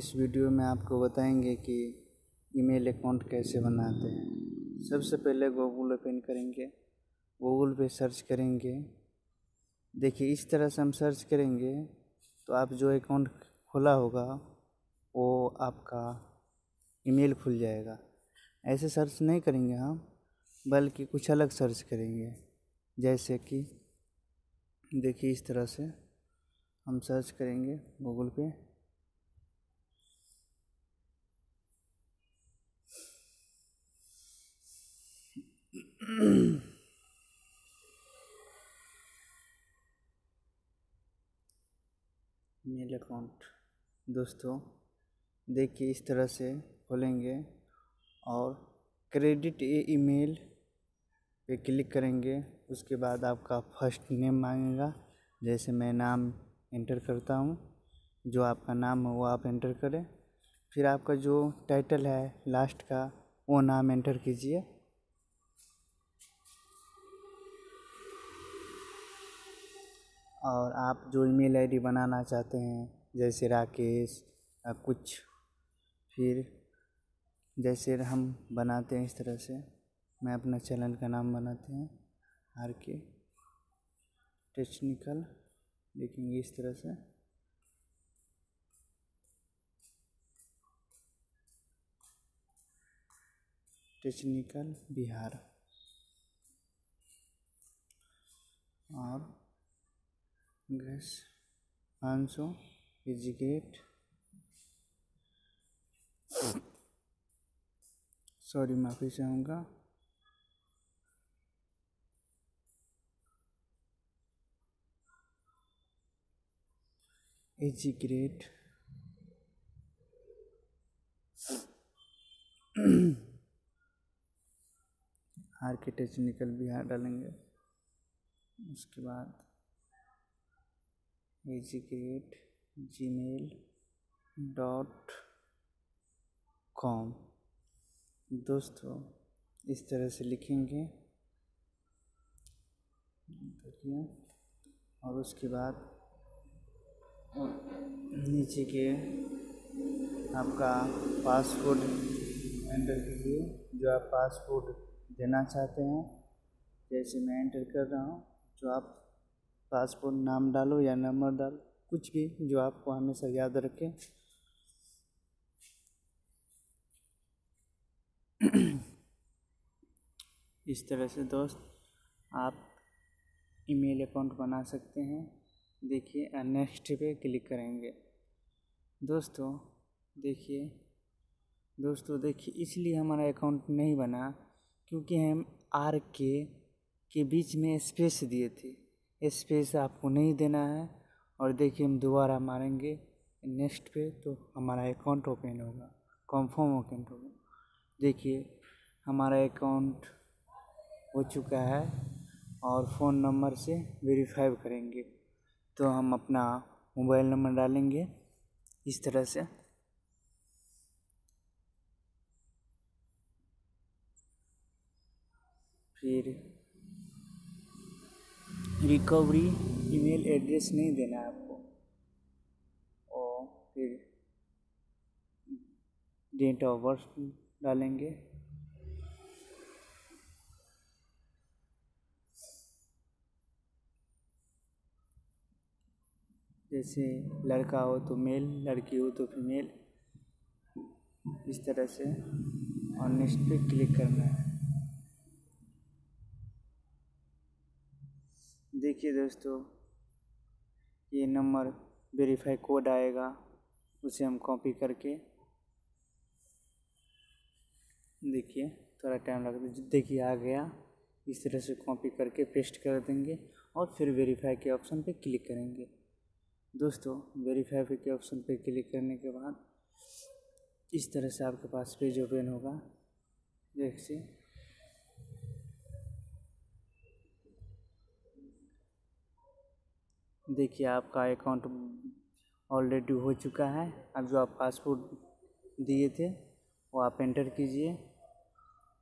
आपको बताएँगे कि ईमेल अकाउंट कैसे बनाते हैं। सबसे पहले गूगल ओपन करेंगे। गूगल पे सर्च करेंगे। देखिए, इस तरह से हम सर्च करेंगे तो आप जो अकाउंट खोला होगा, वो आपका ईमेल खुल जाएगा। ऐसे सर्च नहीं करेंगे हम, बल्कि कुछ अलग सर्च करेंगे। जैसे कि, देखिए, इस तरह से हम सर्च करेंगे गूगल पे। Mail account. दोस्तों, देखिए इस तरह से खोलेंगे और क्रेडिट ए ईमेल पे क्लिक करेंगे। उसके बाद आपका फ़र्स्ट नेम मांगेगा जैसे मैं नाम एंटर करता हूँ। जो आपका नाम है वो आप एंटर करें। फिर आपका जो टाइटल है, लास्ट का, वो नाम एंटर कीजिए। और आप जो ईमेल आईडी बनाना चाहते हैं, जैसे राकेश, या कुछ फिर जैसे हम बनाते हैं इस तरह से, मैं अपना चैनल का नाम बनाते हैं आर के टेक्निकल लिखेंगे इस तरह से। टेक्निकल बिहार। और गैस पाँच सौ एजिकेट सॉरी माफ़ी चाहूँगा एजी ग्रेड आर्किटेक्ट निकल बिहार डालेंगे। उसके बाद AG grade Gmail dot com. दोस्तों, इस तरह से लिखेंगे। और उसके बाद नीचे के आपका पासपोर्ट एंटर कीजिए, जो आप पासपोर्ट देना चाहते हैं। जैसे मैं एंटर कर रहा हूँ, जो आप पासपोर्ट, नाम डालो या नंबर डालो, कुछ भी जो आपको हमेशा याद रखें। इस तरह से दोस्त, आप ईमेल अकाउंट बना सकते हैं। देखिए नेक्स्ट पे क्लिक करेंगे। दोस्तों, देखिए दोस्तों, देखिए, इसलिए हमारा अकाउंट नहीं बना, क्योंकि हम आर के के बीच में स्पेस दिए थे। स्पेस आपको नहीं देना है और देखिए हम दोबारा मारेंगे नेक्स्ट पे तो हमारा अकाउंट ओपन होगा कॉन्फर्म अकाउंट होगा। देखिए हमारा अकाउंट हो चुका है और फ़ोन नंबर से वेरीफाई करेंगे। तो हम अपना मोबाइल नंबर डालेंगे इस तरह से। फिर रिकवरी ईमेल एड्रेस नहीं देना है आपको। और फिर डेट ऑफ़ बर्थ डालेंगे। जैसे लड़का हो तो मेल, लड़की हो तो फीमेल। इस तरह से और नेक्स्ट पे क्लिक करना है। देखिए दोस्तों, ये नंबर वेरीफाई कोड आएगा, उसे हम कॉपी करके देखिए, थोड़ा टाइम लगता है। देखिए, आ गया। इस तरह से कॉपी करके पेस्ट कर देंगे और फिर वेरीफाई के ऑप्शन पे क्लिक करेंगे। दोस्तों वेरीफाई के ऑप्शन पे क्लिक करने के बाद इस तरह से आपके पास पेज ओपन होगा। देखिए। देखिए आपका अकाउंट ऑलरेडी हो चुका है। अब जो आप पासपोर्ट दिए थे, वो आप एंटर कीजिए।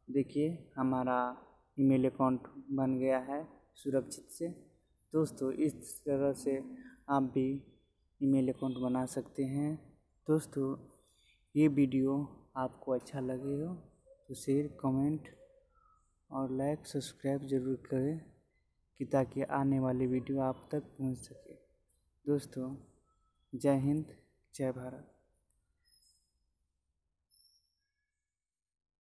देखिए, हमारा ईमेल अकाउंट बन गया है सुरक्षित से। दोस्तों, इस तरह से आप भी ईमेल अकाउंट बना सकते हैं। दोस्तों, ये वीडियो आपको अच्छा लगे हो तो शेयर कमेंट और लाइक सब्सक्राइब ज़रूर करें। कि ताकि आने वाली वीडियो आप तक पहुँच सके। दोस्तों जय हिंद जय भारत।